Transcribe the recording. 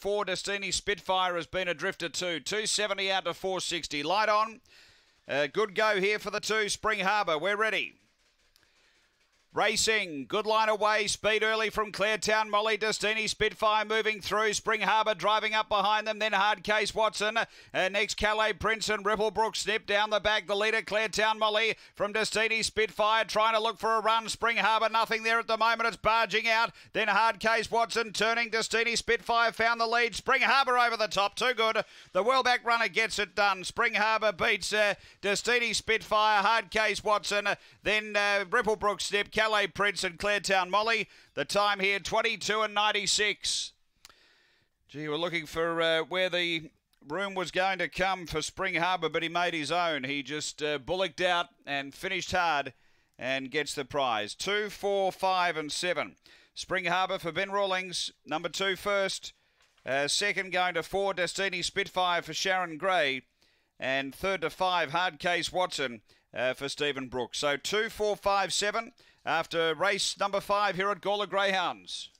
four Destiny Spitfire has been a drifter too. 270 out to 460. Light on. Uh, good go here for the two. Spring Harbour. We're ready. Racing, good line away, speed early from Claretown, Molly Destiny, Spitfire moving through, Spring Harbour driving up behind them, then Hard Case Watson, uh, next Calais Prince and Ripplebrook snip down the back, the leader Claretown Molly from Destiny Spitfire trying to look for a run, Spring Harbour nothing there at the moment, it's barging out, then Hard Case Watson turning, Destiny Spitfire found the lead, Spring Harbour over the top, too good, the Wellback runner gets it done, Spring Harbour beats uh, Destiny Spitfire, Hard Case Watson, then uh, Ripplebrook snip, Calais Prince and Claretown Molly. The time here 22 and 96. Gee, we're looking for uh, where the room was going to come for Spring Harbour, but he made his own. He just uh, bullocked out and finished hard and gets the prize. Two, four, five, and seven. Spring Harbour for Ben Rawlings, number two first. Uh, second going to four, Destiny Spitfire for Sharon Gray. And third to five, Hard Case Watson uh, for Stephen Brooks. So two, four, five, seven after race number five here at Gawler Greyhounds.